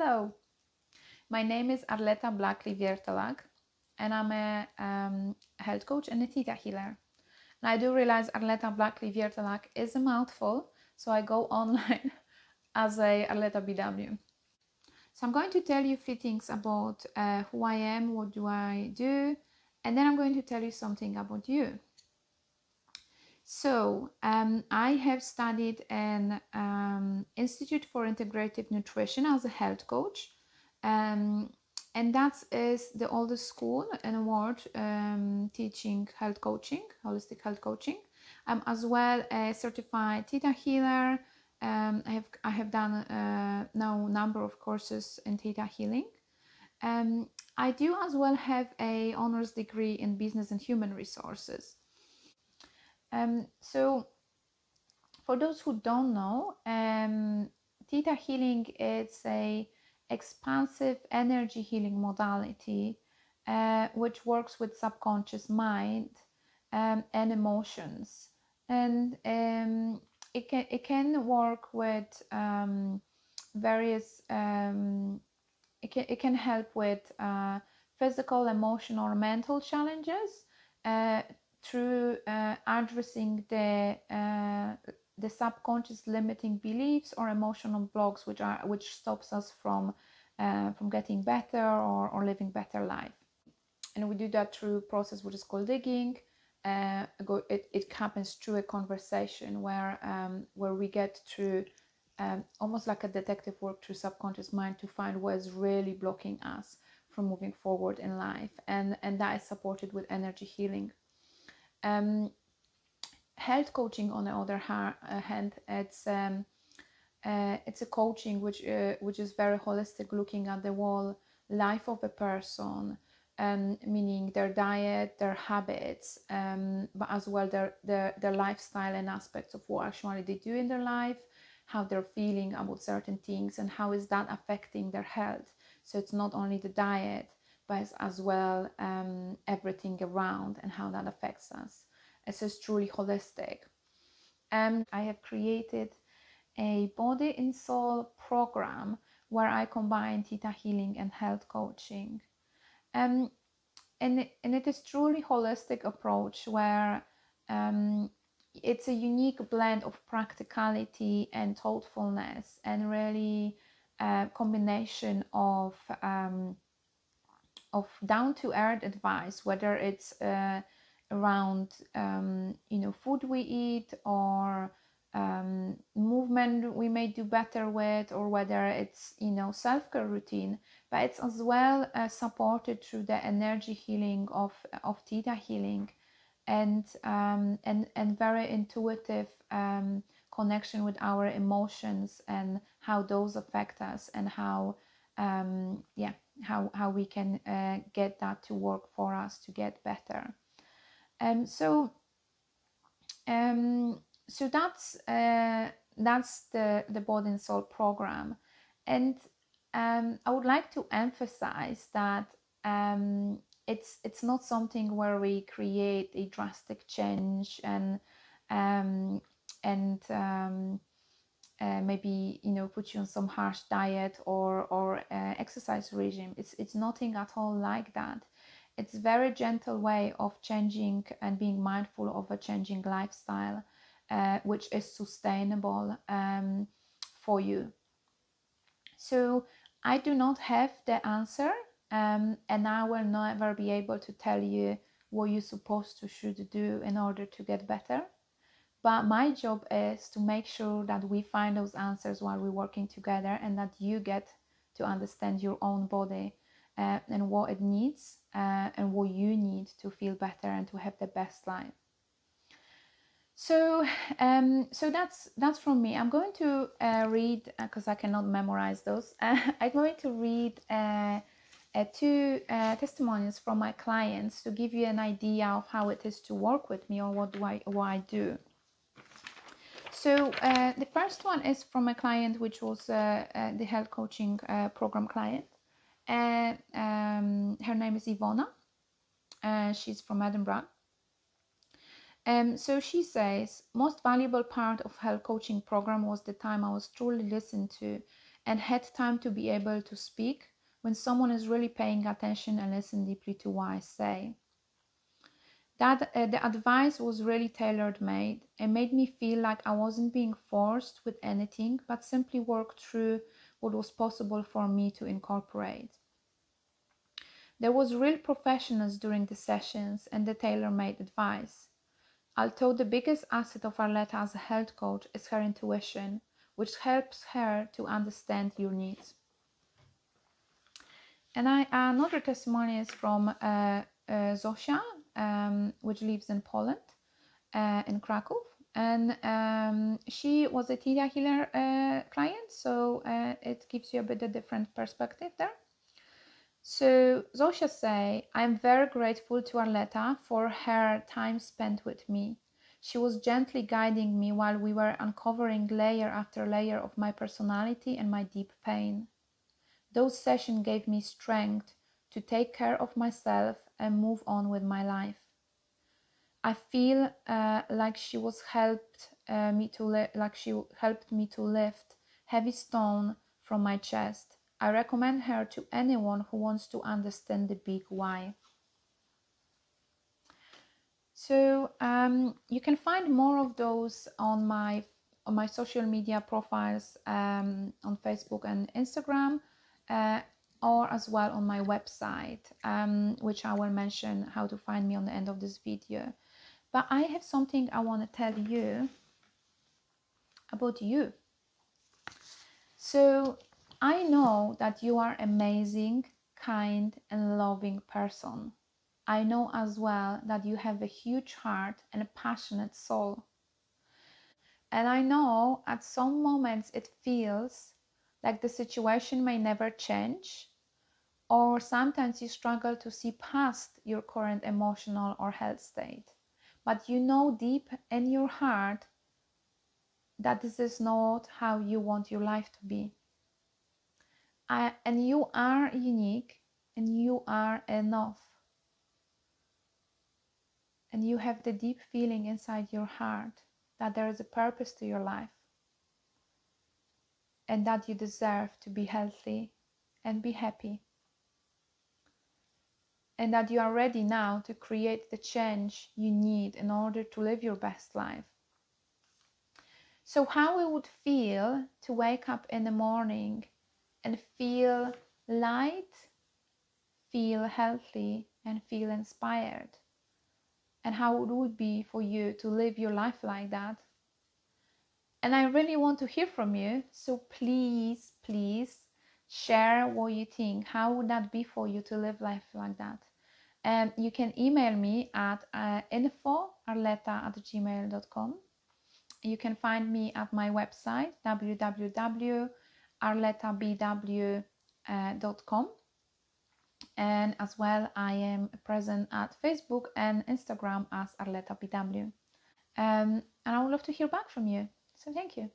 Hello, my name is Arleta Blackley Wiertelak, and I'm a um, health coach and a theta healer. And I do realize Arleta Blackley Wiertelak is a mouthful, so I go online as a Arleta BW. So I'm going to tell you a few things about uh, who I am, what do I do, and then I'm going to tell you something about you. So um, I have studied an um, Institute for Integrative Nutrition as a health coach. Um, and that is the oldest school in the world teaching health coaching, holistic health coaching. I'm as well a certified theta healer. Um, I have I have done uh, now number of courses in theta healing. Um, I do as well have a honors degree in business and human resources. Um, so, for those who don't know, um, theta healing is a expansive energy healing modality uh, which works with subconscious mind um, and emotions, and um, it can it can work with um, various. Um, it can it can help with uh, physical, emotional, or mental challenges. Uh, through uh, addressing the uh, the subconscious limiting beliefs or emotional blocks which are which stops us from uh, from getting better or, or living better life. And we do that through process which is called digging. Uh, it, it happens through a conversation where um, where we get through um, almost like a detective work through subconscious mind to find what is really blocking us from moving forward in life. And and that is supported with energy healing um, health coaching, on the other uh, hand, it's um, uh, it's a coaching which uh, which is very holistic, looking at the whole life of a person, um, meaning their diet, their habits, um, but as well their, their their lifestyle and aspects of what actually they do in their life, how they're feeling about certain things, and how is that affecting their health. So it's not only the diet, but as well um, everything around and how that affects us. It's just truly holistic. And I have created a body and soul program where I combine theta healing and health coaching. Um, and, it, and it is truly holistic approach where um, it's a unique blend of practicality and thoughtfulness and really a uh, combination of um, of down to earth advice, whether it's uh, around um, you know food we eat or um, movement we may do better with, or whether it's you know self care routine, but it's as well uh, supported through the energy healing of of theta healing, and um, and and very intuitive um, connection with our emotions and how those affect us and how um, yeah how how we can uh, get that to work for us to get better. Um, so um, so that's uh, that's the the body and soul program. And um, I would like to emphasize that um, it's it's not something where we create a drastic change and um, and um, uh, maybe you know put you on some harsh diet or or uh, exercise regime. It's it's nothing at all like that. It's very gentle way of changing and being mindful of a changing lifestyle uh, which is sustainable um, for you. So i do not have the answer um, and i will never be able to tell you what you're supposed to should do in order to get better but my job is to make sure that we find those answers while we're working together and that you get to understand your own body uh, and what it needs uh, and what you need to feel better and to have the best life. So, um, so that's that's from me. I'm going to uh, read because uh, I cannot memorize those. I'm going to read uh, uh, two testimonials from my clients to give you an idea of how it is to work with me or what do I what I do. So uh, the first one is from a client which was uh, uh, the health coaching uh, program client. Um, her name is Ivona. and she's from Edinburgh. Um, so she says, most valuable part of health coaching program was the time I was truly listened to and had time to be able to speak when someone is really paying attention and listen deeply to what I say. That uh, the advice was really tailored made and made me feel like I wasn't being forced with anything, but simply worked through what was possible for me to incorporate. There was real professionals during the sessions and the tailor-made advice. Although the biggest asset of Arleta as a health coach is her intuition, which helps her to understand your needs. And I, another testimony is from uh, uh, Zosia, um, which lives in Poland, uh, in Krakow. And um, she was a Theta Healer uh, client, so uh, it gives you a bit of different perspective there. So Zosia say, I'm very grateful to Arleta for her time spent with me. She was gently guiding me while we were uncovering layer after layer of my personality and my deep pain. Those sessions gave me strength to take care of myself and move on with my life. I feel uh, like she was helped uh, me to li- like she helped me to lift heavy stone from my chest I recommend her to anyone who wants to understand the big why. So um, you can find more of those on my on my social media profiles um, on Facebook and Instagram, uh, or as well on my website, um, which I will mention how to find me on the end of this video. But I have something I want to tell you about you. So I know that you are amazing, kind, and loving person. I know as well that you have a huge heart and a passionate soul. And I know at some moments it feels like the situation may never change, or sometimes you struggle to see past your current emotional or health state. But you know deep in your heart that this is not how you want your life to be. I, and you are unique and you are enough. And you have the deep feeling inside your heart that there is a purpose to your life and that you deserve to be healthy and be happy. And that you are ready now to create the change you need in order to live your best life. So, how it would feel to wake up in the morning and feel light, feel healthy, and feel inspired. And how it would be for you to live your life like that. And I really want to hear from you. So please, please share what you think. How would that be for you to live life like that? And you can email me at uh, info.arleta at gmail.com. You can find me at my website www arletabw.com. And as well, I am present at Facebook and Instagram as arlettabw. Um, and I would love to hear back from you. So thank you.